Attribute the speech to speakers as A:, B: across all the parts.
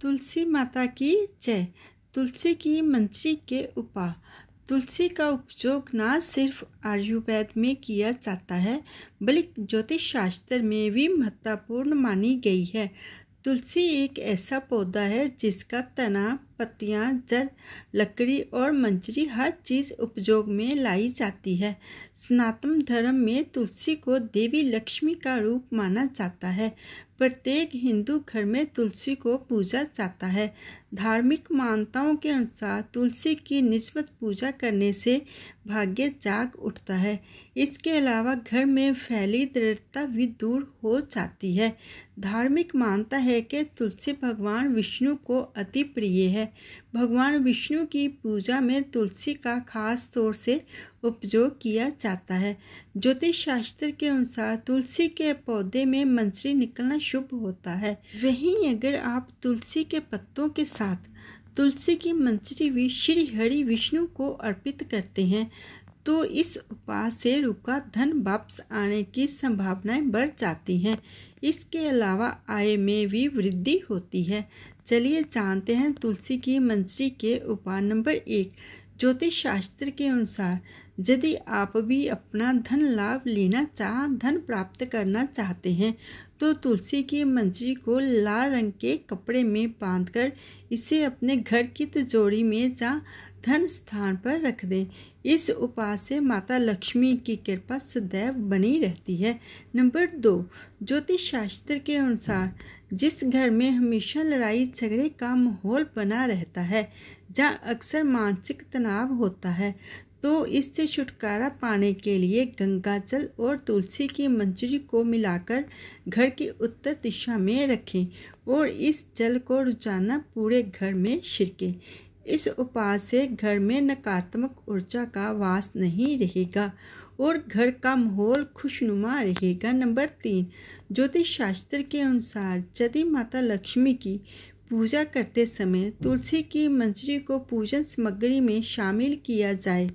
A: तुलसी माता की जय। तुलसी की मंत्री के उपाय तुलसी का उपयोग न सिर्फ़ आयुर्वेद में किया जाता है, बल्कि ज्योतिष शास्त्र में भी महत्वपूर्ण मानी गई है। तुलसी एक ऐसा पौधा है जिसका तना, पत्तियाँ, जड़, लकड़ी और मंजरी हर चीज़ उपयोग में लाई जाती है। सनातन धर्म में तुलसी को देवी लक्ष्मी का रूप माना जाता है। प्रत्येक हिंदू घर में तुलसी को पूजा जाता है। धार्मिक मान्यताओं के अनुसार तुलसी की निस्बत पूजा करने से भाग्य जाग उठता है। इसके अलावा घर में फैली दृढ़ता भी दूर हो जाती है। धार्मिक मानता है कि तुलसी भगवान विष्णु को अति प्रिय है। भगवान विष्णु की पूजा में तुलसी का खास तौर से उपयोग किया जाता है। ज्योतिष शास्त्र के अनुसार तुलसी के पौधे में मंसरी निकलना शुभ होता है। वहीं अगर आप तुलसी के पत्तों के साथ तुलसी की मंसरी भी श्री हरि विष्णु को अर्पित करते हैं। तो इस उपाय से रुका धन वापस आने की संभावनाएँ बढ़ जाती हैं। इसके अलावा आय में भी वृद्धि होती है। चलिए जानते हैं तुलसी की मंत्री के उपाय नंबर एक ज्योतिष शास्त्र के अनुसार यदि आप भी अपना धन लाभ लेना चाह, धन प्राप्त करना चाहते हैं तो तुलसी की मंजरी को लाल रंग के कपड़े में बांधकर इसे अपने घर की तिजोरी में जा धन स्थान पर रख दें। इस उपाय से माता लक्ष्मी की कृपा सदैव बनी रहती है। नंबर दो, ज्योतिष शास्त्र के अनुसार जिस घर में हमेशा लड़ाई झगड़े का माहौल बना रहता है, जहाँ अक्सर मानसिक तनाव होता है तो इससे छुटकारा पाने के लिए गंगा जल और तुलसी की मंजरी को मिलाकर घर की उत्तर दिशा में रखें और इस जल को रोज़ाना पूरे घर में छिड़कें। इस उपाय से घर में नकारात्मक ऊर्जा का वास नहीं रहेगा और घर का माहौल खुशनुमा रहेगा। नंबर तीन ज्योतिष शास्त्र के अनुसार, यदि माता लक्ष्मी की पूजा करते समय तुलसी की मंजरी को पूजन सामग्री में शामिल किया जाए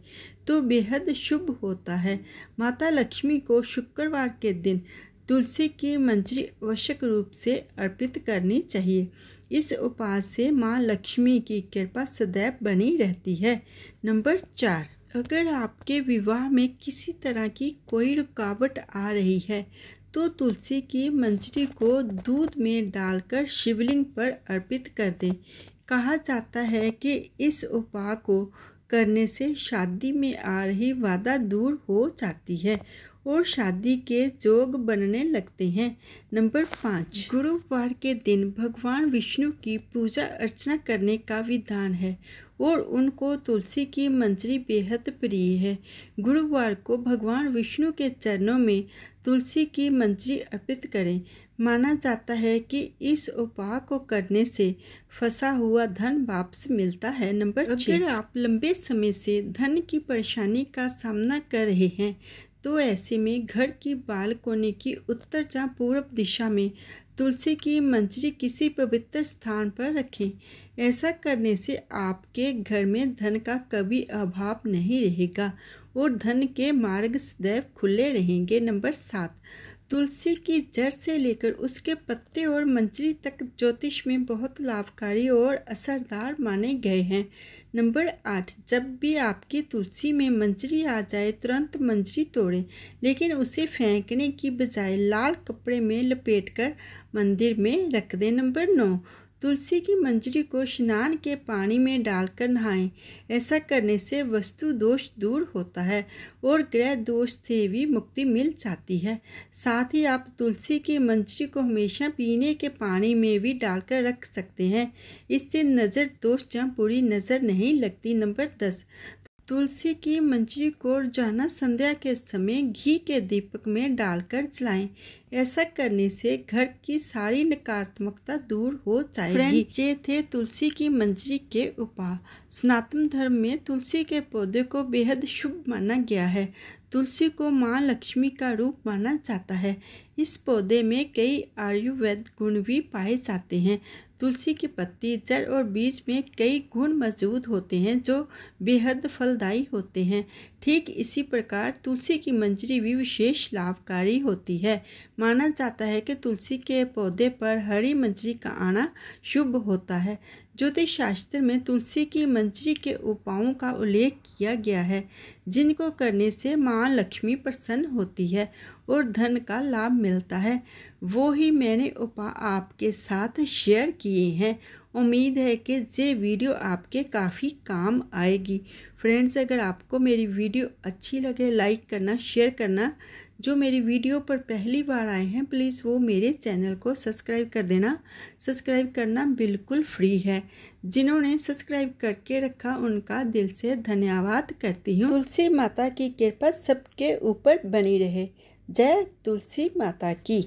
A: तो बेहद शुभ होता है। माता लक्ष्मी को शुक्रवार के दिन तुलसी की मंजरी आवश्यक रूप से अर्पित करनी चाहिए। इस उपाय से माँ लक्ष्मी की कृपा सदैव बनी रहती है। नंबर चार, अगर आपके विवाह में किसी तरह की कोई रुकावट आ रही है तो तुलसी की मंजरी को दूध में डालकर शिवलिंग पर अर्पित कर दें। कहा जाता है कि इस उपाय को करने से शादी में आ रही वादा दूर हो जाती है और शादी के जोग बनने लगते हैं। नंबर पाँच। गुरुवार के दिन भगवान विष्णु की पूजा अर्चना करने का विधान है और उनको तुलसी की मंजरी बेहद प्रिय है। गुरुवार को भगवान विष्णु के चरणों में तुलसी की मंजरी अर्पित करें। माना जाता है कि इस उपाय को करने से फंसा हुआ धन वापस मिलता है। नंबर अगर आप लंबे समय से धन की परेशानी का सामना कर रहे हैं तो ऐसे में घर की बालकोनी की उत्तर या पूर्व दिशा में तुलसी की मंजरी किसी पवित्र स्थान पर रखें। ऐसा करने से आपके घर में धन का कभी अभाव नहीं रहेगा। और धन के मार्ग सदैव खुले रहेंगे। नंबर सात, तुलसी की जड़ से लेकर उसके पत्ते और मंजरी तक ज्योतिष में बहुत लाभकारी और असरदार माने गए हैं। नंबर आठ, जब भी आपकी तुलसी में मंजरी आ जाए, तुरंत मंजरी तोड़ें, लेकिन उसे फेंकने की बजाय लाल कपड़े में लपेटकर मंदिर में रख दें। नंबर नौ तुलसी की मंजरी को स्नान के पानी में डालकर नहाएँ। ऐसा करने से वस्तु दोष दूर होता है और ग्रह दोष से भी मुक्ति मिल जाती है। साथ ही आप तुलसी की मंजरी को हमेशा पीने के पानी में भी डालकर रख सकते हैं। इससे नज़र दोष जहाँ पूरी नज़र नहीं लगती, नंबर दस। तुलसी की मंजरी को रोज़ाना संध्या के समय घी के दीपक में डालकर जलाएँ। ऐसा करने से घर की सारी नकारात्मकता दूर हो जाएगी। ये थे तुलसी की मंजरी के उपाय सनातन धर्म में तुलसी के पौधे को बेहद शुभ माना गया है। तुलसी को माँ लक्ष्मी का रूप माना जाता है। इस पौधे में कई आयुर्वेद गुण भी पाए जाते हैं। तुलसी की पत्ती, जड़ और बीज में कई गुण मौजूद होते हैं जो बेहद फलदायी होते हैं। ठीक इसी प्रकार तुलसी की मंजरी भी विशेष लाभकारी होती है। माना जाता है कि तुलसी के पौधे पर हरी मंजरी का आना शुभ होता है। ज्योतिष शास्त्र में तुलसी की मंजरी के उपायों का उल्लेख किया गया है, जिनको करने से माँ लक्ष्मी प्रसन्न होती है और धन का लाभ मिलता है। वो ही मैंने उपाय आपके साथ शेयर किए हैं। उम्मीद है कि ये वीडियो आपके काफ़ी काम आएगी। फ्रेंड्स, अगर आपको मेरी वीडियो अच्छी लगे, लाइक करना, शेयर करना, जो मेरी वीडियो पर पहली बार आए हैं, प्लीज़ वो मेरे चैनल को सब्सक्राइब कर देना। सब्सक्राइब करना बिल्कुल फ्री है। जिन्होंने सब्सक्राइब करके रखा, उनका दिल से धन्यवाद करती हूँ। तुलसी माता की कृपा सबके ऊपर बनी रहे। जय तुलसी माता की